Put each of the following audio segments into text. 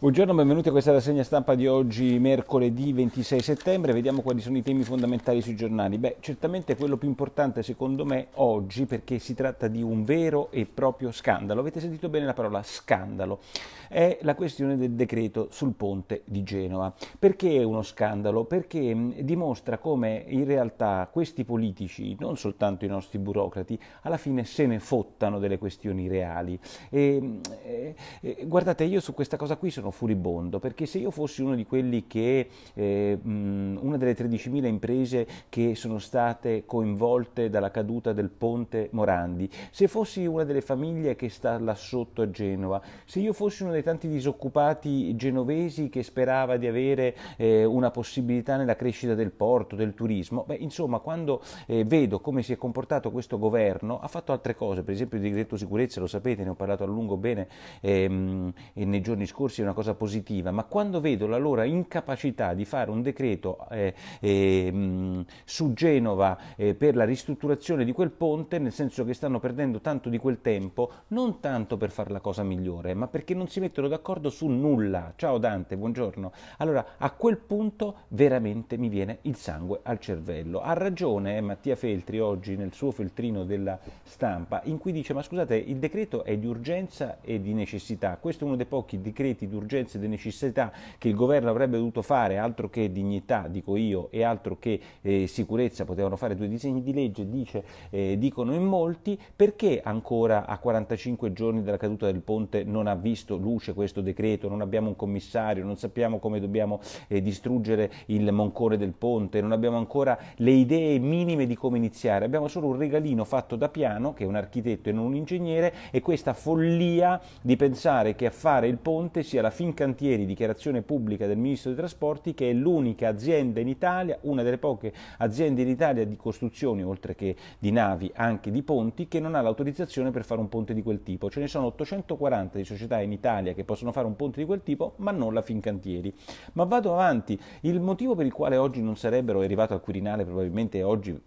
Buongiorno, benvenuti a questa rassegna stampa di oggi, mercoledì 26 settembre. Vediamo quali sono i temi fondamentali sui giornali. Beh, certamente quello più importante secondo me oggi, perché si tratta di un vero e proprio scandalo. Avete sentito bene la parola scandalo. È la questione del decreto sul ponte di Genova. Perché è uno scandalo? Perché dimostra come in realtà questi politici, non soltanto i nostri burocrati, alla fine se ne fottano delle questioni reali. E, e, e, guardate, io su questa cosa qui sono sono furibondo perché se io fossi uno di quelli che, eh, una delle 13.000 imprese che sono state coinvolte dalla caduta del ponte Morandi, se fossi una delle famiglie che sta là sotto a Genova, se io fossi uno dei tanti disoccupati genovesi che sperava di avere eh, una possibilità nella crescita del porto, del turismo, beh, insomma, quando eh, vedo come si è comportato questo governo, ha fatto altre cose, per esempio il decreto sicurezza, lo sapete, ne ho parlato a lungo bene ehm, nei giorni scorsi, è una cosa positiva, ma quando vedo la loro incapacità di fare un decreto eh, eh, mh, su Genova eh, per la ristrutturazione di quel ponte, nel senso che stanno perdendo tanto di quel tempo, non tanto per fare la cosa migliore, ma perché non si mettono d'accordo su nulla. Ciao Dante, buongiorno. Allora, a quel punto veramente mi viene il sangue al cervello. Ha ragione eh, Mattia Feltri oggi nel suo feltrino della stampa, in cui dice, ma scusate, il decreto è di urgenza e di necessità. Questo è uno dei pochi decreti di urgenze e di necessità che il governo avrebbe dovuto fare, altro che dignità, dico io, e altro che eh, sicurezza, potevano fare due disegni di legge, dice, eh, dicono in molti, perché ancora a 45 giorni dalla caduta del ponte non ha visto luce questo decreto, non abbiamo un commissario, non sappiamo come dobbiamo eh, distruggere il moncore del ponte, non abbiamo ancora le idee minime di come iniziare, abbiamo solo un regalino fatto da piano, che è un architetto e non un ingegnere, e questa follia di pensare che a fare il ponte sia la Fincantieri, dichiarazione pubblica del Ministro dei Trasporti, che è l'unica azienda in Italia, una delle poche aziende in Italia di costruzioni, oltre che di navi, anche di ponti, che non ha l'autorizzazione per fare un ponte di quel tipo. Ce ne sono 840 di società in Italia che possono fare un ponte di quel tipo, ma non la Fincantieri. Ma vado avanti. Il motivo per il quale oggi non sarebbero, arrivato al Quirinale probabilmente oggi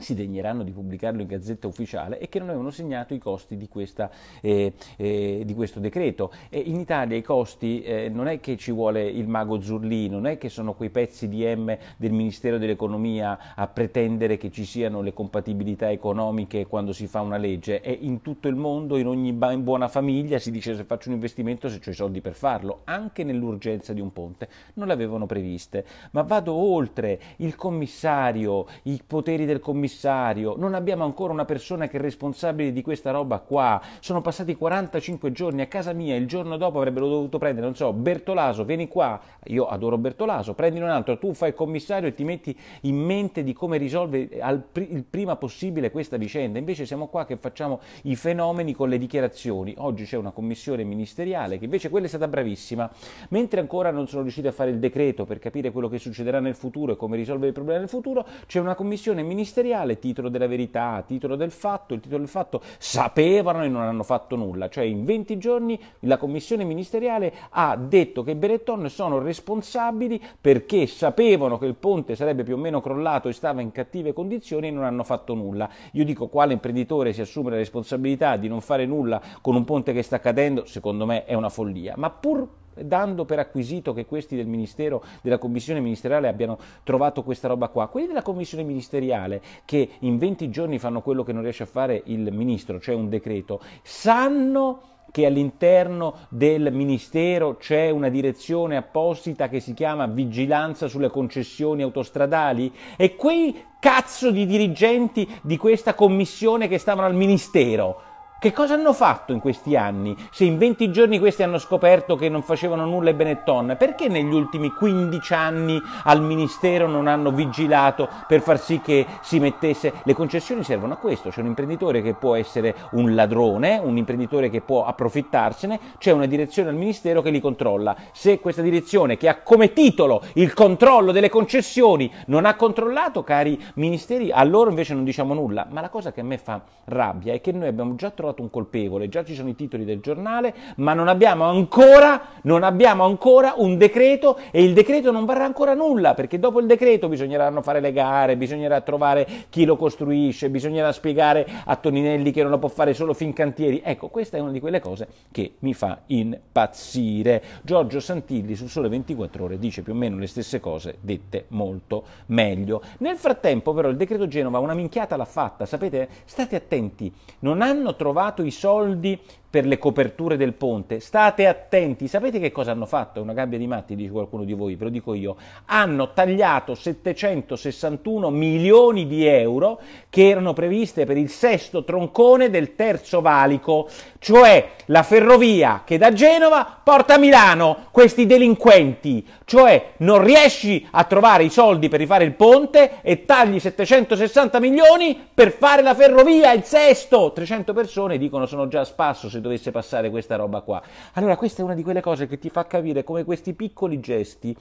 si degneranno di pubblicarlo in gazzetta ufficiale e che non avevano segnato i costi di, questa, eh, eh, di questo decreto. E in Italia i costi eh, non è che ci vuole il mago Zurlì, non è che sono quei pezzi di M del Ministero dell'Economia a pretendere che ci siano le compatibilità economiche quando si fa una legge, è in tutto il mondo, in ogni in buona famiglia si dice se faccio un investimento se ho i soldi per farlo, anche nell'urgenza di un ponte, non l'avevano previste. Ma vado oltre, il commissario, i poteri del commissario, commissario, non abbiamo ancora una persona che è responsabile di questa roba qua, sono passati 45 giorni a casa mia, il giorno dopo avrebbero dovuto prendere, non so, Bertolaso, vieni qua, io adoro Bertolaso, prendine un altro, tu fai il commissario e ti metti in mente di come risolvere al, il prima possibile questa vicenda, invece siamo qua che facciamo i fenomeni con le dichiarazioni, oggi c'è una commissione ministeriale che invece quella è stata bravissima, mentre ancora non sono riusciti a fare il decreto per capire quello che succederà nel futuro e come risolvere il problema nel futuro, c'è una commissione ministeriale materiale, titolo della verità, titolo del fatto, il titolo del fatto, sapevano e non hanno fatto nulla, cioè in 20 giorni la commissione ministeriale ha detto che Benetton sono responsabili perché sapevano che il ponte sarebbe più o meno crollato e stava in cattive condizioni e non hanno fatto nulla. Io dico quale imprenditore si assume la responsabilità di non fare nulla con un ponte che sta cadendo, secondo me è una follia, ma pur dando per acquisito che questi del Ministero, della Commissione ministeriale abbiano trovato questa roba qua. Quelli della Commissione ministeriale che in 20 giorni fanno quello che non riesce a fare il Ministro, cioè un decreto, sanno che all'interno del Ministero c'è una direzione apposita che si chiama Vigilanza sulle concessioni autostradali e quei cazzo di dirigenti di questa commissione che stavano al Ministero che cosa hanno fatto in questi anni? Se in 20 giorni questi hanno scoperto che non facevano nulla i Benetton, perché negli ultimi 15 anni al Ministero non hanno vigilato per far sì che si mettesse... Le concessioni servono a questo, c'è un imprenditore che può essere un ladrone, un imprenditore che può approfittarsene, c'è una direzione al Ministero che li controlla. Se questa direzione, che ha come titolo il controllo delle concessioni, non ha controllato, cari ministeri, a loro invece non diciamo nulla. Ma la cosa che a me fa rabbia è che noi abbiamo già trovato trovato un colpevole, già ci sono i titoli del giornale, ma non abbiamo ancora, non abbiamo ancora un decreto e il decreto non varrà ancora nulla, perché dopo il decreto bisogneranno fare le gare, bisognerà trovare chi lo costruisce, bisognerà spiegare a Toninelli che non lo può fare solo Fincantieri. Ecco, questa è una di quelle cose che mi fa impazzire. Giorgio Santilli sul Sole 24 Ore dice più o meno le stesse cose dette molto meglio. Nel frattempo però il decreto Genova una minchiata l'ha fatta, sapete? State attenti, non hanno trovato i soldi per le coperture del ponte. State attenti, sapete che cosa hanno fatto? È una gabbia di matti, dice qualcuno di voi, ve lo dico io. Hanno tagliato 761 milioni di euro che erano previste per il sesto troncone del terzo valico, cioè la ferrovia che da Genova porta a Milano questi delinquenti. Cioè non riesci a trovare i soldi per rifare il ponte e tagli 760 milioni per fare la ferrovia, il sesto. 300 persone dicono sono già a spasso se dovesse passare questa roba qua. Allora questa è una di quelle cose che ti fa capire come questi piccoli gesti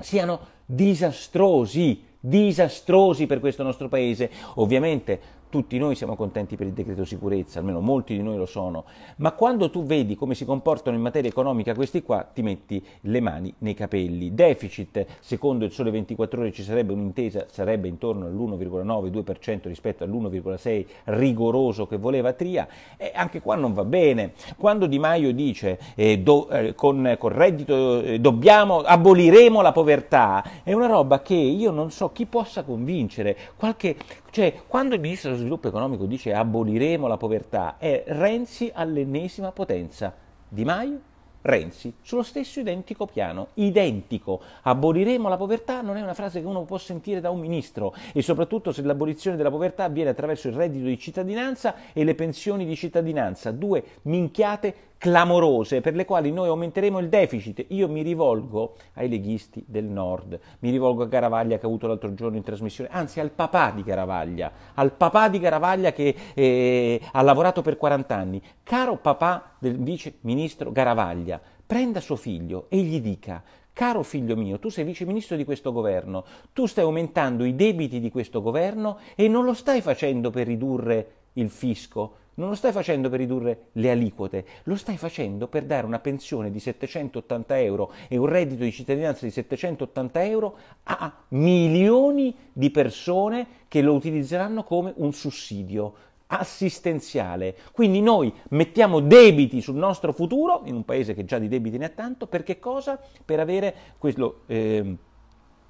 siano disastrosi, disastrosi per questo nostro paese. Ovviamente tutti noi siamo contenti per il decreto sicurezza, almeno molti di noi lo sono, ma quando tu vedi come si comportano in materia economica questi qua, ti metti le mani nei capelli. Deficit, secondo il Sole 24 ore ci sarebbe un'intesa, sarebbe intorno all'1,9-2% rispetto all'1,6 rigoroso che voleva Tria, e anche qua non va bene. Quando Di Maio dice eh, do, eh, con, con, reddito eh, dobbiamo, aboliremo la povertà, è una roba che io non so chi possa convincere, qualche cioè, quando il ministro dello sviluppo economico dice aboliremo la povertà, è Renzi all'ennesima potenza. Di Maio? Renzi, sullo stesso identico piano, identico. Aboliremo la povertà non è una frase che uno può sentire da un ministro e soprattutto se l'abolizione della povertà avviene attraverso il reddito di cittadinanza e le pensioni di cittadinanza, due minchiate clamorose per le quali noi aumenteremo il deficit. Io mi rivolgo ai leghisti del nord, mi rivolgo a Garavaglia che ha avuto l'altro giorno in trasmissione, anzi al papà di Garavaglia, al papà di Garavaglia che eh, ha lavorato per 40 anni. Caro papà del vice ministro Garavaglia, prenda suo figlio e gli dica Caro figlio mio, tu sei vice ministro di questo governo, tu stai aumentando i debiti di questo governo e non lo stai facendo per ridurre il fisco, non lo stai facendo per ridurre le aliquote, lo stai facendo per dare una pensione di 780 euro e un reddito di cittadinanza di 780 euro a milioni di persone che lo utilizzeranno come un sussidio assistenziale. Quindi noi mettiamo debiti sul nostro futuro, in un paese che già di debiti ne ha tanto, per cosa? Per avere quello... Eh,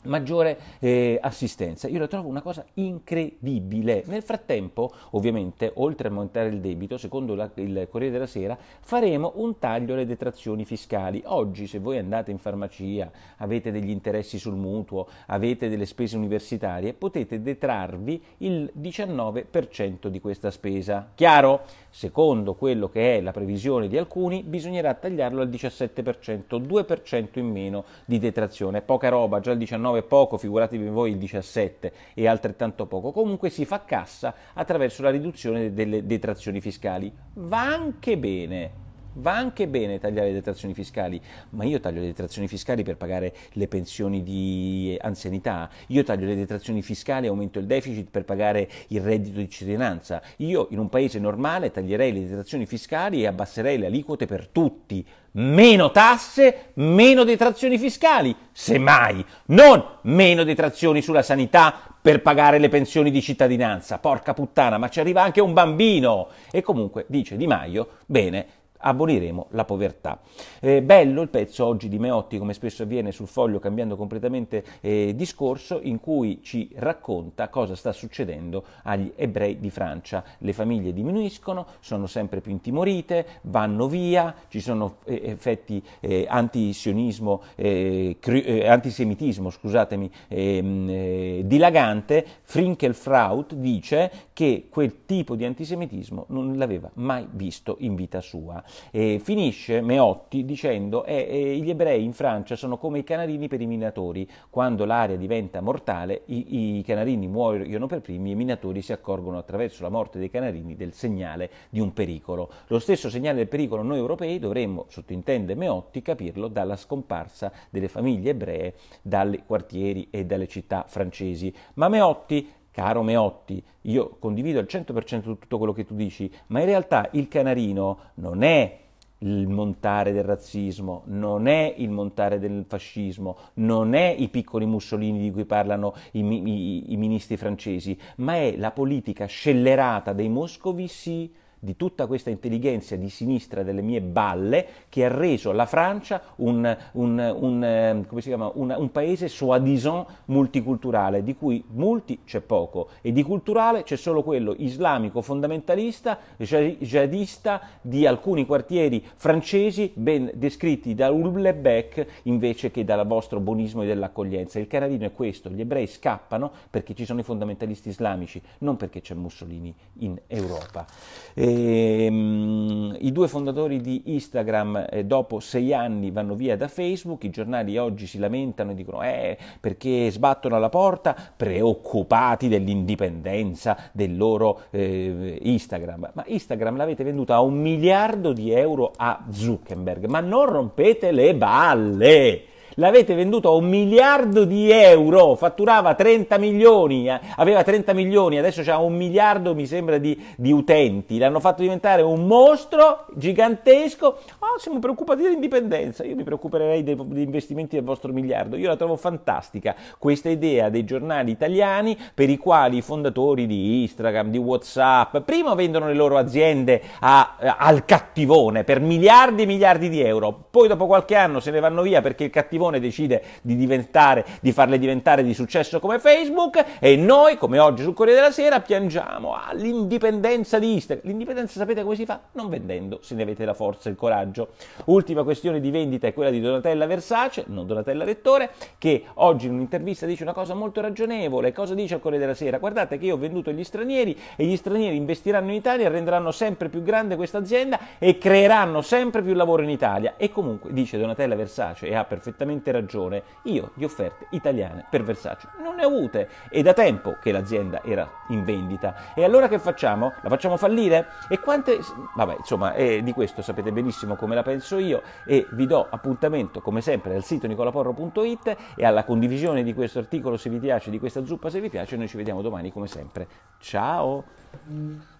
maggiore eh, assistenza. Io lo trovo una cosa incredibile. Nel frattempo, ovviamente, oltre a aumentare il debito, secondo la, il Corriere della Sera, faremo un taglio alle detrazioni fiscali. Oggi, se voi andate in farmacia, avete degli interessi sul mutuo, avete delle spese universitarie, potete detrarvi il 19% di questa spesa. Chiaro? Secondo quello che è la previsione di alcuni, bisognerà tagliarlo al 17%, 2% in meno di detrazione. Poca roba, già il 19% 19 è poco, figuratevi voi il 17 è altrettanto poco. Comunque si fa cassa attraverso la riduzione delle detrazioni fiscali. Va anche bene Va anche bene tagliare le detrazioni fiscali, ma io taglio le detrazioni fiscali per pagare le pensioni di anzianità, io taglio le detrazioni fiscali e aumento il deficit per pagare il reddito di cittadinanza. Io in un paese normale taglierei le detrazioni fiscali e abbasserei le aliquote per tutti. Meno tasse, meno detrazioni fiscali, semmai, non meno detrazioni sulla sanità per pagare le pensioni di cittadinanza. Porca puttana, ma ci arriva anche un bambino. E comunque, dice Di Maio, bene, aboliremo la povertà. Eh, bello il pezzo oggi di Meotti, come spesso avviene sul foglio, cambiando completamente eh, discorso, in cui ci racconta cosa sta succedendo agli ebrei di Francia. Le famiglie diminuiscono, sono sempre più intimorite, vanno via, ci sono eh, effetti eh, antisionismo, eh, cri- eh, antisemitismo, scusatemi, ehm, dilagante. Frinkelfraut dice che quel tipo di antisemitismo non l'aveva mai visto in vita sua. E finisce Meotti dicendo eh, eh, gli ebrei in Francia sono come i canarini per i minatori, quando l'aria diventa mortale i, i canarini muoiono per primi e i minatori si accorgono attraverso la morte dei canarini del segnale di un pericolo. Lo stesso segnale del pericolo noi europei dovremmo, sottintende Meotti, capirlo dalla scomparsa delle famiglie ebree dai quartieri e dalle città francesi. Ma Meotti caro Meotti, io condivido al 100% tutto quello che tu dici, ma in realtà il canarino non è il montare del razzismo, non è il montare del fascismo, non è i piccoli Mussolini di cui parlano i, i, i ministri francesi, ma è la politica scellerata dei moscovici di tutta questa intelligenza di sinistra delle mie balle che ha reso la Francia un, un, un, ehm, un paese soi-disant multiculturale, di cui multi c'è poco e di culturale c'è solo quello islamico fondamentalista, jihadista di alcuni quartieri francesi ben descritti da Ullebeck invece che dal vostro buonismo e dell'accoglienza. Il canarino è questo, gli ebrei scappano perché ci sono i fondamentalisti islamici, non perché c'è Mussolini in Europa. E e, um, I due fondatori di Instagram eh, dopo sei anni vanno via da Facebook, i giornali oggi si lamentano e dicono eh, perché sbattono alla porta preoccupati dell'indipendenza del loro eh, Instagram. Ma Instagram l'avete venduta a un miliardo di euro a Zuckerberg, ma non rompete le balle! L'avete venduto a un miliardo di euro, fatturava 30 milioni, eh, aveva 30 milioni, adesso c'ha un miliardo mi sembra di, di utenti, l'hanno fatto diventare un mostro gigantesco, oh, siamo preoccupati dell'indipendenza, io mi preoccuperei degli investimenti del vostro miliardo, io la trovo fantastica questa idea dei giornali italiani per i quali i fondatori di Instagram, di Whatsapp, prima vendono le loro aziende a, al cattivone per miliardi e miliardi di euro, poi dopo qualche anno se ne vanno via perché il cattivone Simone decide di, diventare, di farle diventare di successo come Facebook e noi, come oggi sul Corriere della Sera, piangiamo all'indipendenza di Instagram. L'indipendenza sapete come si fa? Non vendendo, se ne avete la forza e il coraggio. Ultima questione di vendita è quella di Donatella Versace, non Donatella Lettore, che oggi in un'intervista dice una cosa molto ragionevole. Cosa dice al Corriere della Sera? Guardate che io ho venduto gli stranieri e gli stranieri investiranno in Italia, renderanno sempre più grande questa azienda e creeranno sempre più lavoro in Italia. E comunque, dice Donatella Versace, e ha perfettamente perfettamente ragione. Io di offerte italiane per Versace non ne ho avute e da tempo che l'azienda era in vendita. E allora che facciamo? La facciamo fallire? E quante... Vabbè, insomma, eh, di questo sapete benissimo come la penso io e vi do appuntamento come sempre al sito nicolaporro.it e alla condivisione di questo articolo se vi piace, di questa zuppa se vi piace. Noi ci vediamo domani come sempre. Ciao!